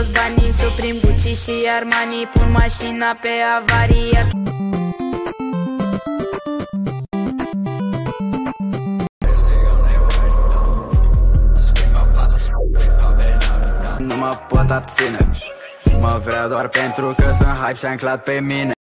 toți banii Suprim Gucci și Armani Pun mașina pe avarie Nu mă pot abține Mă vrea doar pentru că sunt hype și-a pe mine.